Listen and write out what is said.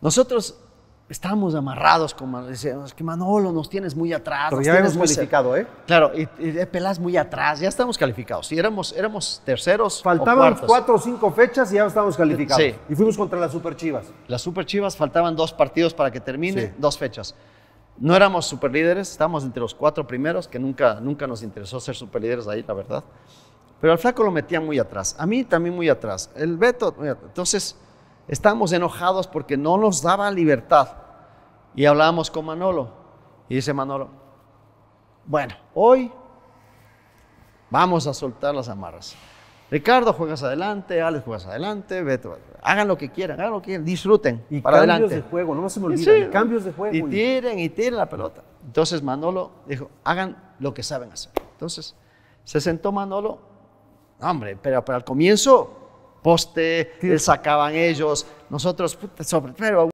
Nosotros estábamos amarrados Manolo. Decíamos que Manolo nos tienes muy atrás. Pero ya hemos muy cer-". calificado, ¿eh? Claro, y, y Pelás muy atrás. Ya estamos calificados. Y éramos, éramos terceros. o Faltaban cuartos. cuatro o cinco fechas y ya estábamos calificados. Sí. Y fuimos contra las Super Chivas. Las Super Chivas faltaban dos partidos para que termine, Sí. dos fechas. No éramos super líderes, estábamos entre los cuatro primeros, que nunca, nunca nos interesó ser super líderes ahí, la verdad. Pero al flaco lo metían muy atrás, a mí también muy atrás. El Beto, entonces estábamos enojados porque no nos daba libertad. Y hablábamos con Manolo. Y dice Manolo, bueno, hoy vamos a soltar las amarras. Ricardo, juegas adelante, Alex, juegas adelante, Beto, hagan lo que quieran, hagan lo que quieran, disfruten, Y para cambios adelante. de juego, no se me Y olvida. sí, cambios de juego. Y tiren y tiren la pelota. Entonces Manolo dijo, hagan lo que saben hacer. Entonces se sentó Manolo, hombre, pero, pero al comienzo, poste, Sí. sacaban ellos, nosotros, puta, sobre, pero